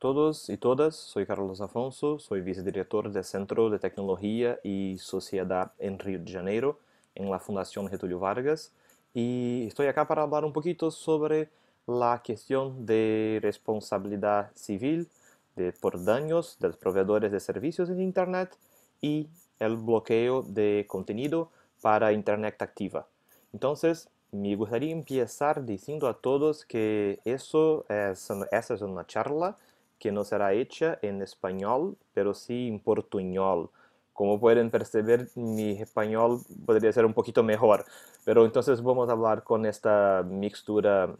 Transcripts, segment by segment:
todos y todas, soy Carlos Afonso, soy vicedirector del Centro de Tecnología y Sociedad en Río de Janeiro, en la Fundación Getúlio Vargas, y estoy acá para hablar un poquito sobre la cuestión de responsabilidad civil de, por daños de los proveedores de servicios en Internet y el bloqueo de contenido para Internet activa. Entonces, me gustaría empezar diciendo a todos que eso es, esa es una charla que no será hecha en español, pero sí en portuñol. Como pueden percibir, mi español podría ser un poquito mejor, pero entonces vamos a hablar con esta mixtura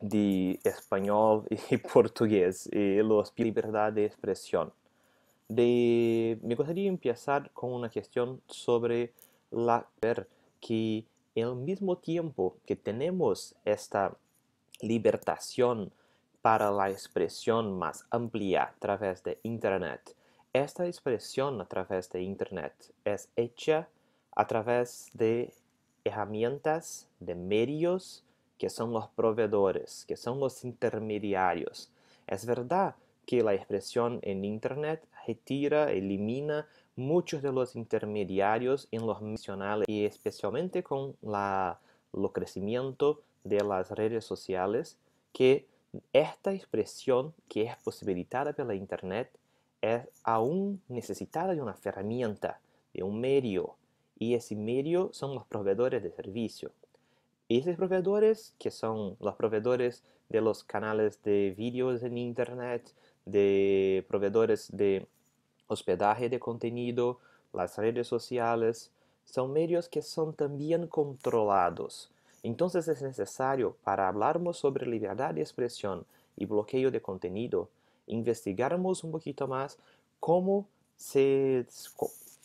de español y portugués y los libertad de expresión. De, me gustaría empezar con una cuestión sobre la ver que al mismo tiempo que tenemos esta libertación para la expresión más amplia a través de Internet. Esta expresión a través de Internet es hecha a través de herramientas, de medios que son los proveedores, que son los intermediarios. Es verdad que la expresión en Internet retira, elimina muchos de los intermediarios en los nacionales y especialmente con el crecimiento de las redes sociales que esta expresión que es posibilitada por la Internet es aún necesitada de una herramienta, de un medio, y ese medio son los proveedores de servicio. Esos proveedores, que son los proveedores de los canales de vídeos en Internet, de proveedores de hospedaje de contenido, las redes sociales, son medios que son también controlados entonces es necesario, para hablarmos sobre libertad de expresión y bloqueo de contenido, investigarmos un poquito más cómo se,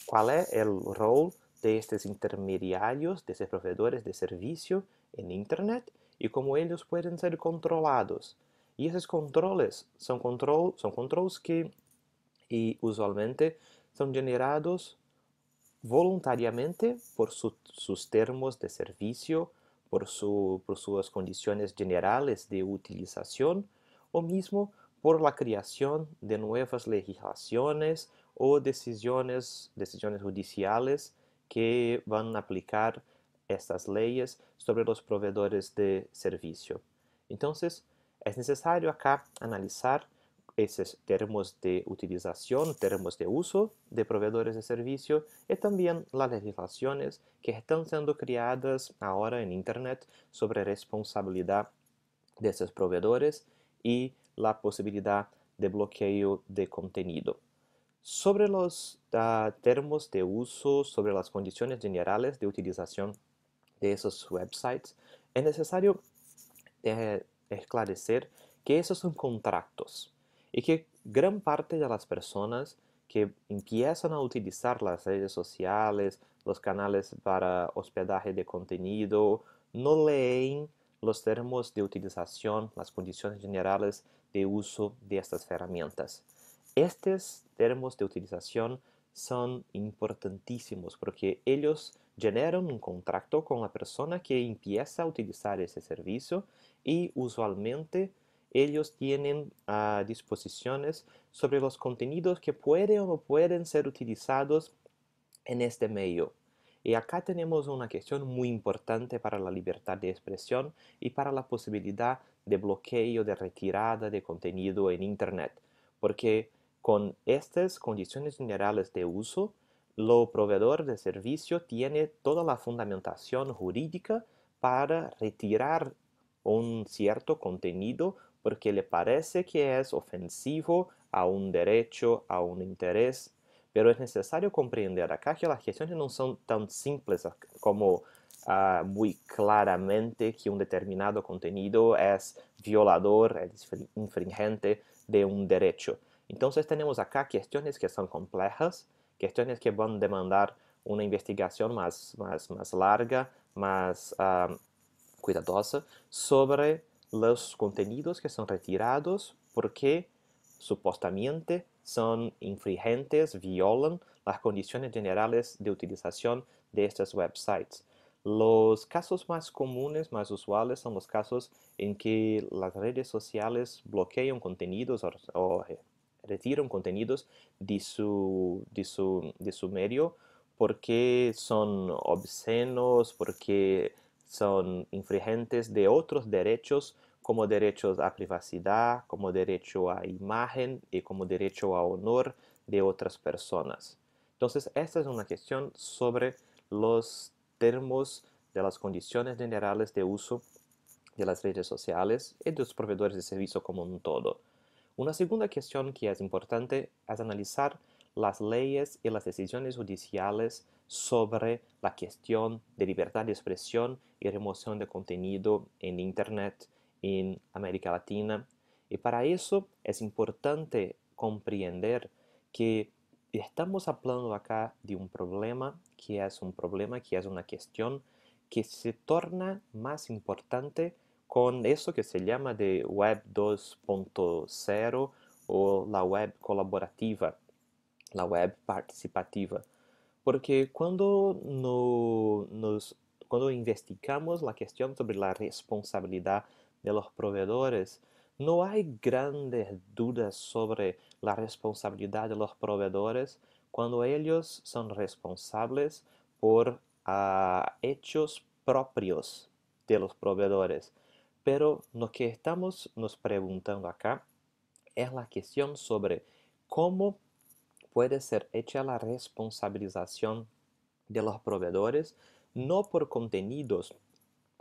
cuál es el rol de estos intermediarios, de estos proveedores de servicio en Internet y cómo ellos pueden ser controlados. Y esos controles son, control, son controles que y usualmente son generados voluntariamente por sus termos de servicio por, su, por sus condiciones generales de utilización o mismo por la creación de nuevas legislaciones o decisiones, decisiones judiciales que van a aplicar estas leyes sobre los proveedores de servicio. Entonces, es necesario acá analizar esos términos de utilización, términos de uso de proveedores de servicio y también las legislaciones que están siendo creadas ahora en Internet sobre responsabilidad de esos proveedores y la posibilidad de bloqueo de contenido. Sobre los uh, términos de uso, sobre las condiciones generales de utilización de esos websites, es necesario eh, esclarecer que esos son contratos y que gran parte de las personas que empiezan a utilizar las redes sociales, los canales para hospedaje de contenido, no leen los términos de utilización, las condiciones generales de uso de estas herramientas. Estos términos de utilización son importantísimos porque ellos generan un contrato con la persona que empieza a utilizar ese servicio y usualmente ellos tienen a disposiciones sobre los contenidos que pueden o no pueden ser utilizados en este medio. Y acá tenemos una cuestión muy importante para la libertad de expresión y para la posibilidad de bloqueo, de retirada de contenido en Internet. Porque con estas condiciones generales de uso, lo proveedor de servicio tiene toda la fundamentación jurídica para retirar un cierto contenido porque le parece que es ofensivo a un derecho, a un interés, pero es necesario comprender acá que las cuestiones no son tan simples como uh, muy claramente que un determinado contenido es violador, es infringente de un derecho. Entonces tenemos acá cuestiones que son complejas, cuestiones que van a demandar una investigación más, más, más larga, más uh, cuidadosa sobre los contenidos que son retirados porque supuestamente son infringentes, violan las condiciones generales de utilización de estos websites. Los casos más comunes, más usuales, son los casos en que las redes sociales bloquean contenidos o, o retiran contenidos de su, de, su, de su medio porque son obscenos, porque son infringentes de otros derechos como derechos a privacidad, como derecho a imagen y como derecho a honor de otras personas. Entonces, esta es una cuestión sobre los términos de las condiciones generales de uso de las redes sociales y de los proveedores de servicio como un todo. Una segunda cuestión que es importante es analizar las leyes y las decisiones judiciales sobre la cuestión de libertad de expresión y remoción de contenido en Internet en América Latina. Y para eso es importante comprender que estamos hablando acá de un problema que es un problema, que es una cuestión que se torna más importante con eso que se llama de Web 2.0 o la web colaborativa, la web participativa. Porque cuando, no, nos, cuando investigamos la cuestión sobre la responsabilidad de los proveedores, no hay grandes dudas sobre la responsabilidad de los proveedores cuando ellos son responsables por uh, hechos propios de los proveedores. Pero lo que estamos nos preguntando acá es la cuestión sobre cómo puede ser hecha la responsabilización de los proveedores, no por contenidos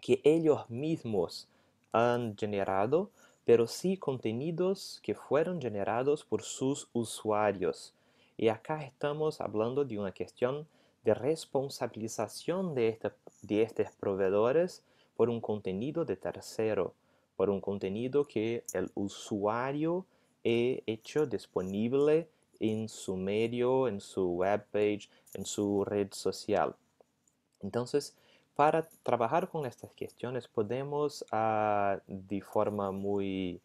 que ellos mismos han generado, pero sí contenidos que fueron generados por sus usuarios. Y acá estamos hablando de una cuestión de responsabilización de, este, de estos proveedores por un contenido de tercero, por un contenido que el usuario ha hecho disponible en su medio, en su webpage, en su red social. Entonces, para trabajar con estas cuestiones podemos uh, de forma muy,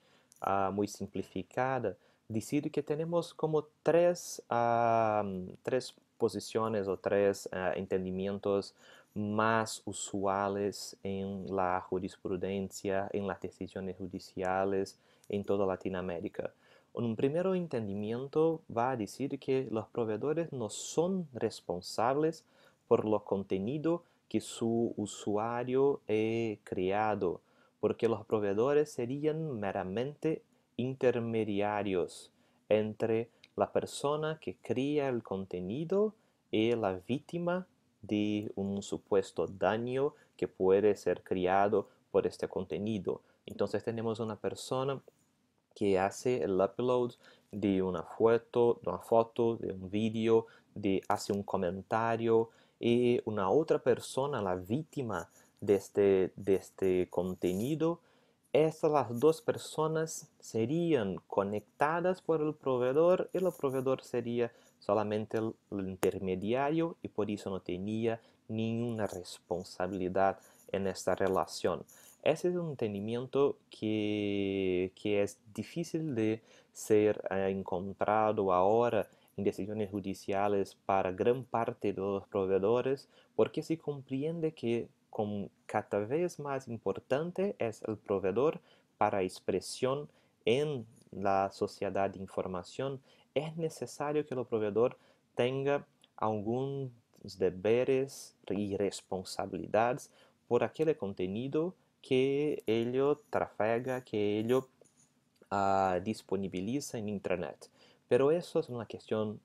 uh, muy simplificada decir que tenemos como tres, uh, tres posiciones o tres entendimientos más usuales en la jurisprudencia, en las decisiones judiciales en toda Latinoamérica. Un primer entendimiento va a decir que los proveedores no son responsables por lo contenido que su usuario ha creado, porque los proveedores serían meramente intermediarios entre la persona que crea el contenido y la víctima de un supuesto daño que puede ser creado por este contenido. Entonces tenemos una persona que hace el upload de una foto, de una foto, de un vídeo, de hace un comentario y una otra persona, la víctima de este, de este contenido, estas las dos personas serían conectadas por el proveedor y el proveedor sería solamente el, intermediario y por eso no tenía ninguna responsabilidad en esta relación. Ese es un entendimiento que, que es difícil de ser eh, encontrado ahora en decisiones judiciales para gran parte de los proveedores porque se comprende que como cada vez más importante es el proveedor para expresión en la sociedad de información. Es necesario que el proveedor tenga algunos deberes y responsabilidades por aquel contenido que ello trafega, que ello uh, disponibiliza en Internet. Pero eso es una cuestión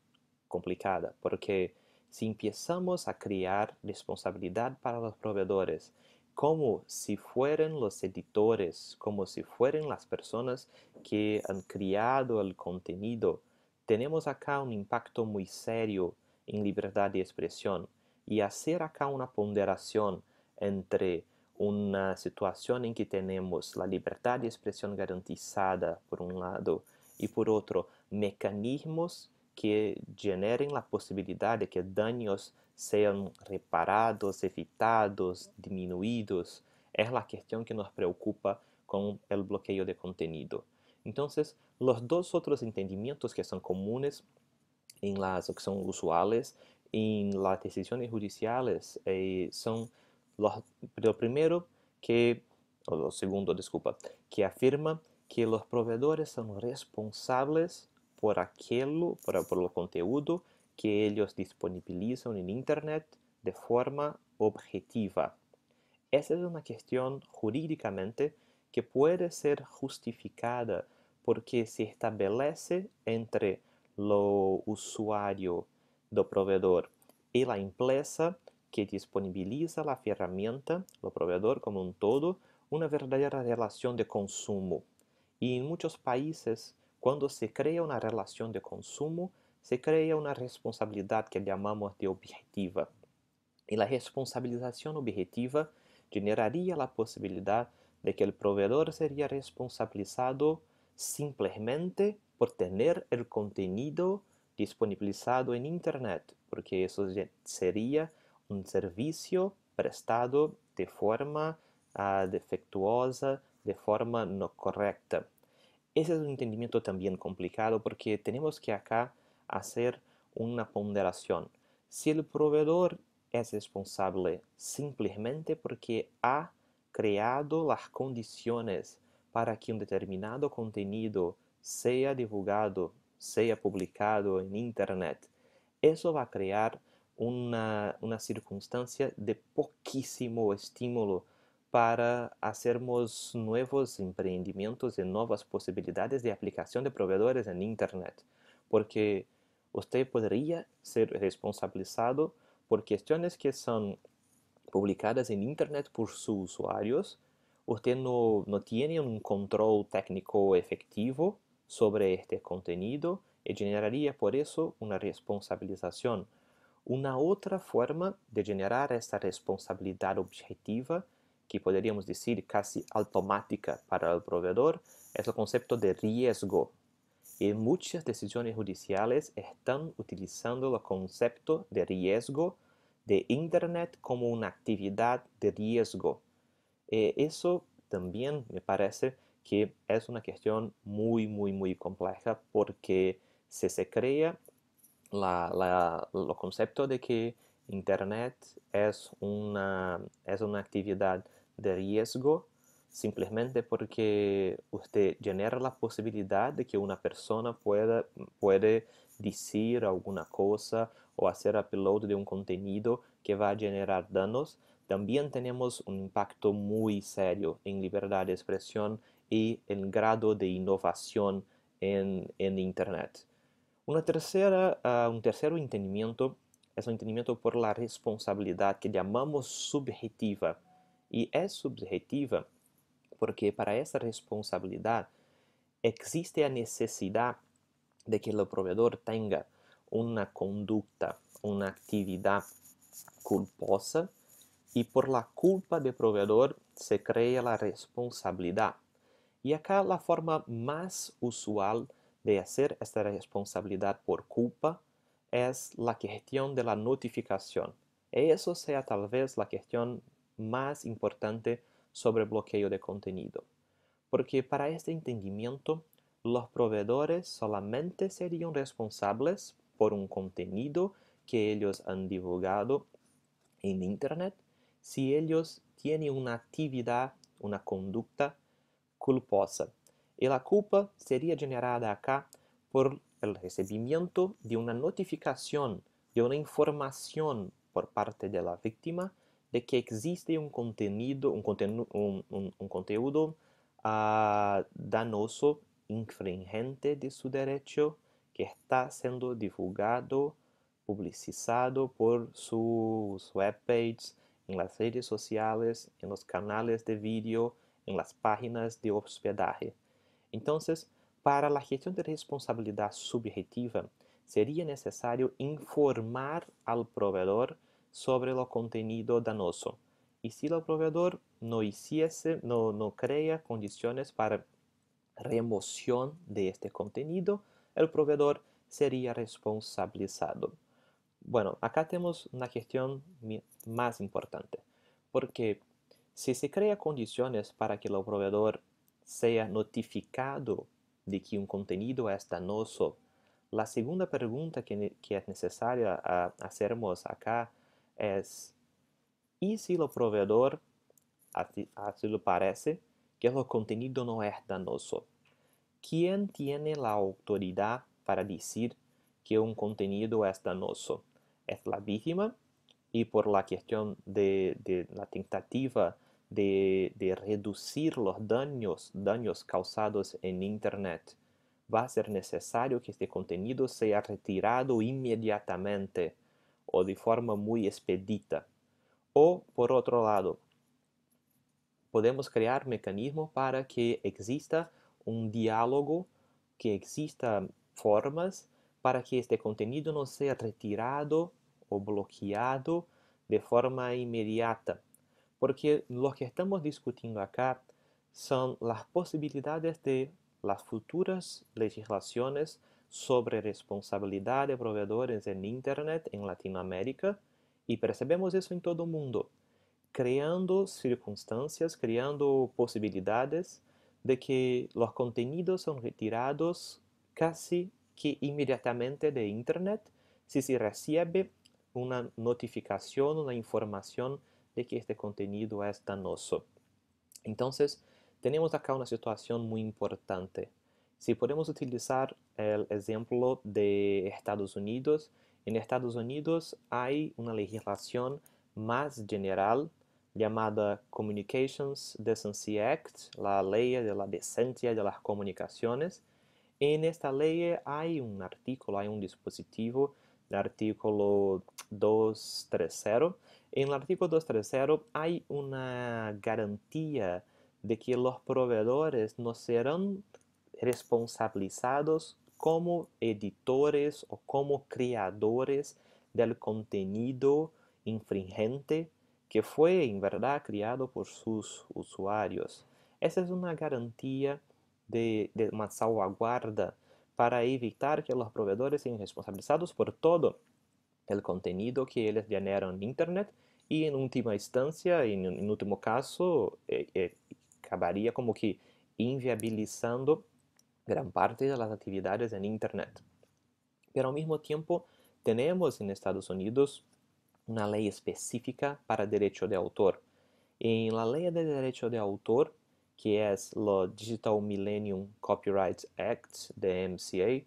complicada, porque si empezamos a crear responsabilidad para los proveedores, como si fueran los editores, como si fueran las personas que han creado el contenido, tenemos acá un impacto muy serio en libertad de expresión y hacer acá una ponderación entre una situación en que tenemos la libertad de expresión garantizada por un lado y por otro mecanismos que generen la posibilidad de que daños sean reparados, evitados, disminuidos, es la cuestión que nos preocupa con el bloqueo de contenido. Entonces, los dos otros entendimientos que son comunes en las que son usuales en las decisiones judiciales eh, lo, lo primero que, o lo segundo, disculpa, que afirma que los proveedores son responsables por aquello, por, por el conteúdo que ellos disponibilizan en Internet de forma objetiva. Esa es una cuestión jurídicamente que puede ser justificada porque se establece entre lo usuario do proveedor y la empresa que disponibiliza la herramienta, lo proveedor como un todo, una verdadera relación de consumo. Y en muchos países, cuando se crea una relación de consumo, se crea una responsabilidad que llamamos de objetiva. Y la responsabilización objetiva generaría la posibilidad de que el proveedor sería responsabilizado simplemente por tener el contenido disponibilizado en Internet, porque eso sería un servicio prestado de forma uh, defectuosa, de forma no correcta. Ese es un entendimiento también complicado porque tenemos que acá hacer una ponderación. Si el proveedor es responsable simplemente porque ha creado las condiciones para que un determinado contenido sea divulgado, sea publicado en Internet, eso va a crear una circunstancia de poquísimo estímulo para hacermos nuevos emprendimientos y nuevas posibilidades de aplicación de proveedores en Internet, porque usted podría ser responsabilizado por cuestiones que son publicadas en Internet por sus usuarios, usted no, no tiene un técnico efectivo sobre este contenido y generaría por eso una responsabilización. Una otra forma de generar esta responsabilidad objetiva, que podríamos decir casi automática para el proveedor, es el concepto de riesgo. Y muchas decisiones judiciales están utilizando el concepto de riesgo de Internet como una actividad de riesgo. Eh, eso también me parece que es una cuestión muy, muy, muy compleja porque si se crea la, la, el concepto de que Internet es una, es una actividad de riesgo simplemente porque usted genera la posibilidad de que una persona pueda puede decir alguna cosa o hacer upload de un contenido que va a generar danos, también tenemos un impacto muy serio en libertad de expresión y el grado de innovación en, en Internet. Una tercera, uh, un tercer entendimiento es un entendimiento por la responsabilidad que llamamos subjetiva. Y es subjetiva porque para esa responsabilidad existe la necesidad de que el proveedor tenga una conducta, una actividad culposa y por la culpa del proveedor se crea la responsabilidad. Y acá la forma más usual de hacer esta responsabilidad por culpa es la cuestión de la notificación. Y eso sea tal vez la cuestión más importante sobre bloqueo de contenido. Porque para este entendimiento, los proveedores solamente serían responsables por un contenido que ellos han divulgado en Internet si ellos tienen una actividad, una conducta culposa. Y la culpa sería generada acá por el recibimiento de una notificación, de una información por parte de la víctima de que existe un contenido, un, contenu un, un, un uh, danoso, infringente de su derecho, que está siendo divulgado, publicizado por sus webpages, en las redes sociales, en los canales de vídeo, en las páginas de hospedaje. Entonces, para la gestión de responsabilidad subjetiva, sería necesario informar al proveedor sobre el contenido danoso. Y si el proveedor no hiciese, no, no crea condiciones para remoción de este contenido, el proveedor sería responsabilizado. Bueno, acá tenemos una cuestión más importante, porque si se crea condiciones para que el proveedor sea notificado de que un contenido es danoso, la segunda pregunta que, que es necesaria hacernos acá es ¿Y si el proveedor, así lo parece, que el contenido no es danoso? ¿Quién tiene la autoridad para decir que un contenido es danoso? ¿Es la víctima? Y por la cuestión de, la tentativa de, reducir los daños, daños causados en Internet, va a ser necesario que este contenido sea retirado inmediatamente o de forma muy expedita. O, por otro lado, podemos crear mecanismos para que exista un diálogo, que exista formas para que este contenido no sea retirado o bloqueado de forma inmediata. Porque lo que estamos discutiendo acá son las posibilidades de las futuras legislaciones sobre responsabilidad de proveedores en Internet en Latinoamérica y percebemos eso en todo el mundo, creando circunstancias, creando posibilidades de que los contenidos son retirados casi que inmediatamente de Internet si se recibe una notificación, una información de que este contenido es danoso. Entonces, tenemos acá una situación muy importante. Si podemos utilizar el ejemplo de Estados Unidos, en Estados Unidos hay una legislación más general llamada Communications Decency Act, la ley de la decencia de las comunicaciones. En esta ley hay un artículo, hay un dispositivo, el artículo 230. En el artículo 230 hay una garantía de que los proveedores no serán responsabilizados como editores o como creadores del contenido infringente que fue en verdad creado por sus usuarios. Esa es una garantía de, de una salvaguarda para evitar que los proveedores sean responsabilizados por todo el contenido que ellos generan en Internet y en última instancia, en, en último caso, eh, eh, acabaría como que inviabilizando gran parte de las actividades en Internet. Pero al mismo tiempo tenemos en Estados Unidos una ley específica para derecho de autor. En la ley de derecho de autor, que es la Digital Millennium Copyright Act de MCA,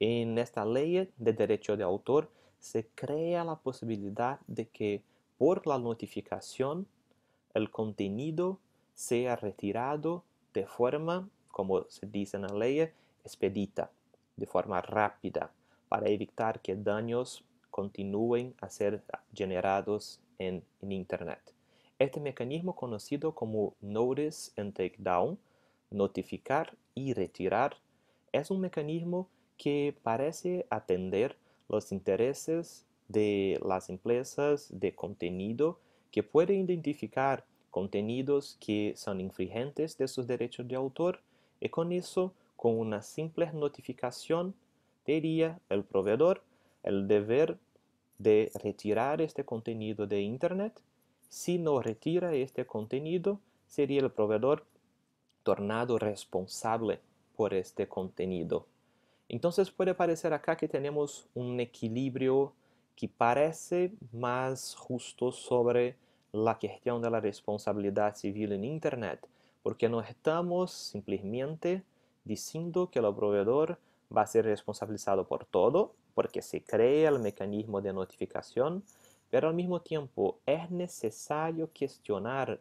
en esta de derecho de autor se crea la posibilidad de que por la notificación el contenido sea retirado de forma, como se dice en la ley, expedita, de forma rápida, para evitar que daños continúen a ser generados en, Internet. Este mecanismo conocido como Notice and Takedown, notificar y retirar, es un mecanismo que parece atender los intereses de las empresas de contenido que pueden identificar contenidos que son infringentes de sus derechos de autor y con eso, con una simple notificación, tendría el proveedor el deber de retirar este contenido de Internet. Si no retira este contenido, sería el proveedor tornado responsable por este contenido. Entonces puede parecer acá que tenemos un equilibrio que parece más justo sobre la cuestión de la responsabilidad civil en Internet, porque no estamos simplemente diciendo que el proveedor va a ser responsabilizado por todo, porque se crea el mecanismo de notificación, pero al mismo tiempo es necesario cuestionar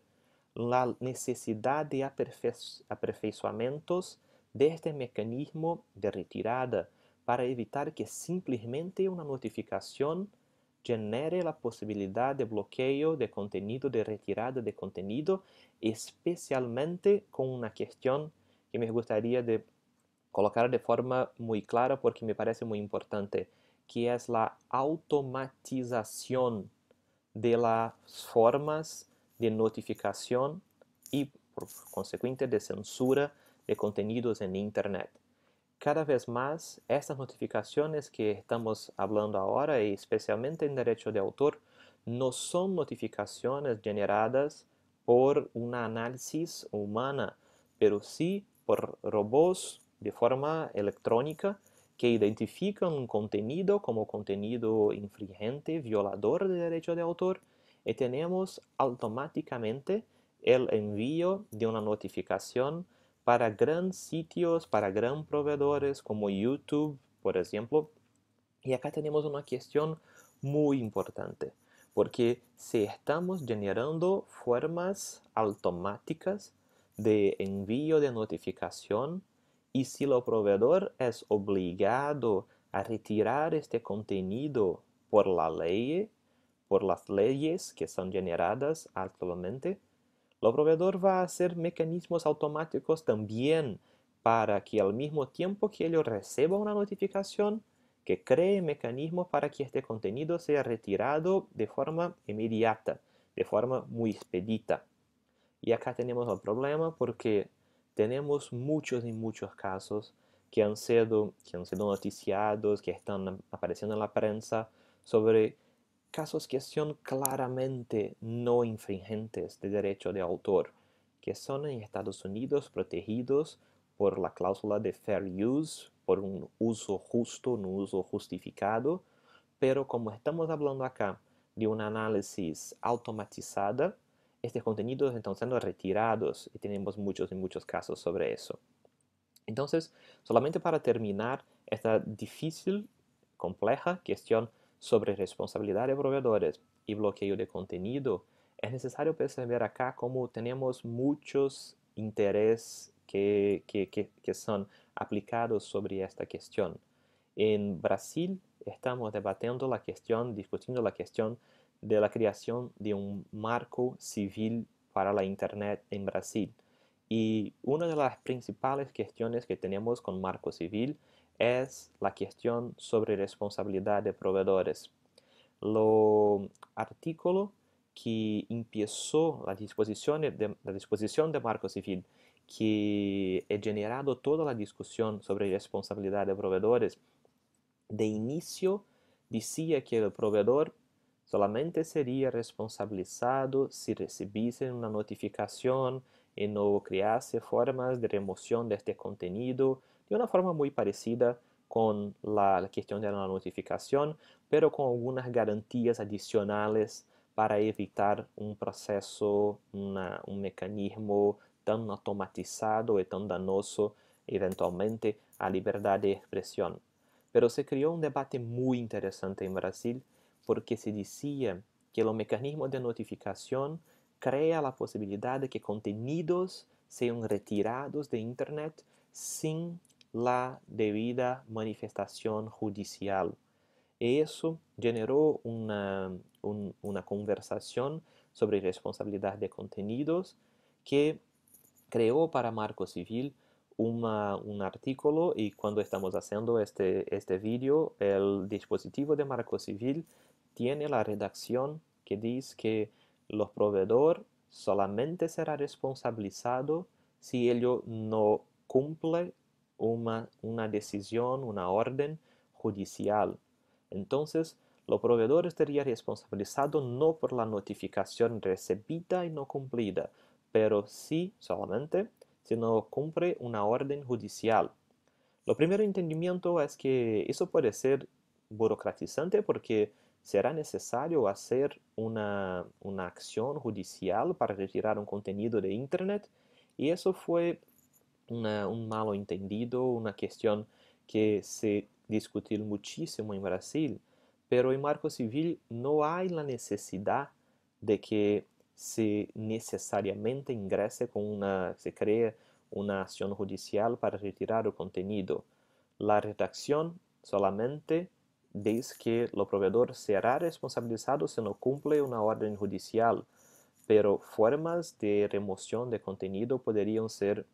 la necesidad de aperfeiçoamientos de este mecanismo de retirada para evitar que simplemente una notificación genere la posibilidad de bloqueo de contenido, de retirada de contenido, especialmente con una cuestión que me gustaría de colocar de forma muy clara porque me parece muy importante, que es la automatización de las formas de notificación y por consecuente de censura de contenidos en Internet. Cada vez más estas notificaciones que estamos hablando ahora, y especialmente en derecho de autor, no son notificaciones generadas por una análisis humana, pero sí por robots de forma electrónica que identifican un contenido como contenido infringente, violador de derecho de autor, y tenemos automáticamente el envío de una notificación para gran sitios, para gran proveedores como YouTube, por ejemplo. Y acá tenemos una cuestión muy importante, porque si estamos generando formas automáticas de envío de notificación y si el proveedor es obligado a retirar este contenido por la ley, por las leyes que son generadas actualmente, el proveedor va a hacer mecanismos automáticos también para que al mismo tiempo que él reciba una notificación, que cree mecanismos para que este contenido sea retirado de forma inmediata, de forma muy expedita. Y acá tenemos el problema porque tenemos muchos y muchos casos que han sido, que han sido noticiados, que están apareciendo en la prensa sobre casos que son claramente no infringentes de derecho de autor, que son en Estados Unidos protegidos por la cláusula de fair use, por un uso justo, un uso justificado, pero como estamos hablando acá de un análisis automatizada, estos contenidos están siendo retirados y tenemos muchos y muchos casos sobre eso. Entonces, solamente para terminar esta difícil, compleja cuestión sobre responsabilidad de proveedores y bloqueo de contenido, es necesario perceber acá cómo tenemos muchos intereses que, que, que, son aplicados sobre esta cuestión. En Brasil estamos debatiendo la cuestión, discutiendo la cuestión de la creación de un marco civil para la Internet en Brasil. Y una de las principales cuestiones que tenemos con marco civil es la cuestión sobre responsabilidad de proveedores. Lo artículo que empezó la disposición de, la disposición de marco civil que ha generado toda la discusión sobre responsabilidad de proveedores, de inicio decía que el proveedor solamente sería responsabilizado si recibiese una notificación y no crease formas de remoción de este contenido de una forma muy parecida con la, cuestión de la notificación, pero con algunas garantías adicionales para evitar un proceso, un mecanismo tan automatizado y tan danoso eventualmente a libertad de expresión. Pero se creó un debate muy interesante en Brasil porque se decía que el mecanismo de notificación crea la posibilidad de que contenidos sean retirados de Internet sin la debida manifestación judicial. Eso generó una, una conversación sobre responsabilidad de contenidos que creó para Marco Civil un artículo y cuando estamos haciendo este, este vídeo, el dispositivo de Marco Civil tiene la redacción que dice que los proveedor solamente será responsabilizado si ello no cumple una, una decisión, una orden judicial. Entonces, el proveedor estaría responsabilizado no por la notificación recibida y no cumplida, pero sí solamente si no cumple una orden judicial. Lo primero entendimiento es que eso puede ser burocratizante porque será necesario hacer una, una acción judicial para retirar un contenido de Internet y eso fue un malo entendido, una cuestión que se discutió muchísimo en Brasil, pero en marco civil no hay la necesidad de que se necesariamente ingrese con una, se cree una acción judicial para retirar el contenido. La redacción solamente dice que el proveedor será responsabilizado si no cumple una orden judicial, pero formas de remoción de contenido podrían ser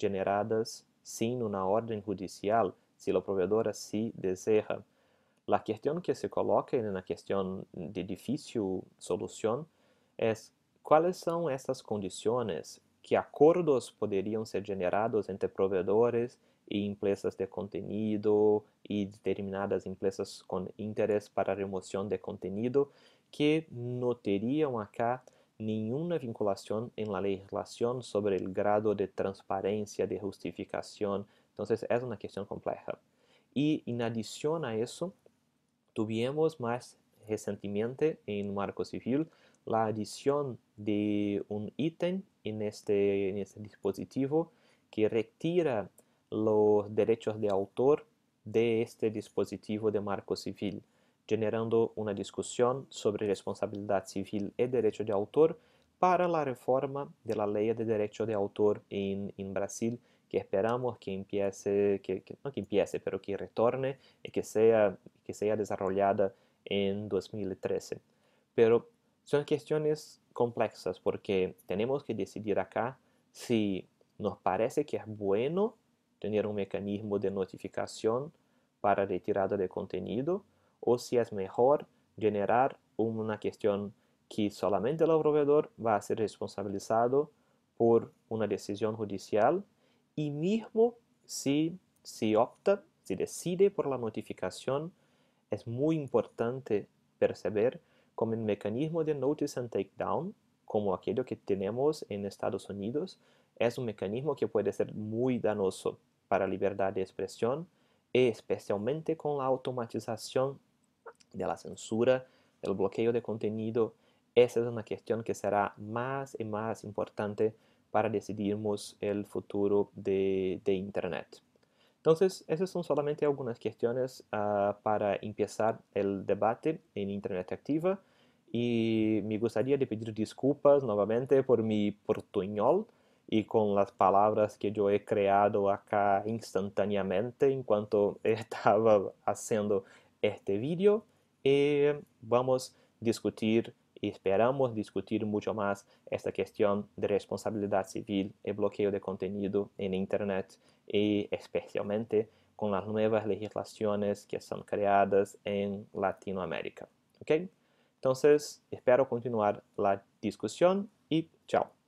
generadas sin una orden judicial si el proveedor así desea. La cuestión que se coloca en una cuestión de difícil solución es cuáles son estas condiciones, qué acuerdos podrían ser generados entre proveedores y empresas de contenido y determinadas empresas con interés para remoción de contenido que no tendrían acá ninguna vinculación en la legislación sobre el grado de transparencia de justificación. Entonces es una cuestión compleja. Y en adición a eso, tuvimos más recientemente en marco civil la adición de un ítem en este, en este dispositivo que retira los derechos de autor de este dispositivo de marco civil, generando una discusión sobre responsabilidad civil y derecho de autor para la reforma de la ley de derecho de autor en, Brasil, que esperamos que empiece, que, no que empiece, pero que retorne y que sea, que sea desarrollada en 2013. Pero son cuestiones complexas porque tenemos que decidir acá si nos parece que es bueno tener un mecanismo de notificación para retirada de contenido o si es mejor generar una cuestión que solamente el proveedor va a ser responsabilizado por una decisión judicial y mismo si se opta, si decide por la notificación, es muy importante perceber como el mecanismo de notice and takedown, como aquello que tenemos en Estados Unidos, es un mecanismo que puede ser muy danoso para la libertad de expresión, especialmente con la automatización de la censura, del bloqueo de contenido. Esa es una cuestión que será más y más importante para decidirmos el futuro de, Internet. Entonces, esas son solamente algunas cuestiones uh, para empezar el debate en Internet Activa y me gustaría de pedir disculpas nuevamente por mi portuñol y con las palabras que yo he creado acá instantáneamente en cuanto estaba haciendo este vídeo y vamos a discutir y esperamos discutir mucho más esta cuestión de responsabilidad civil y bloqueo de contenido en Internet y especialmente con las nuevas legislaciones que son creadas en Latinoamérica. ¿ok? Entonces, espero continuar la discusión y chao.